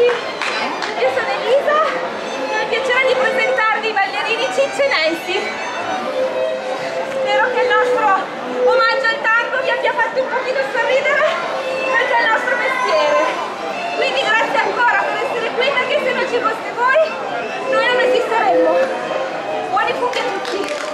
Tutti, io sono Elisa e mi piacerà di presentarvi i ballerini ciccenensi. Spero che il nostro omaggio al tango vi abbia fatto un pochino sorridere perché è il nostro mestiere. Quindi grazie ancora per essere qui perché se non ci foste voi noi non esisteremmo. Buoni fughe a tutti!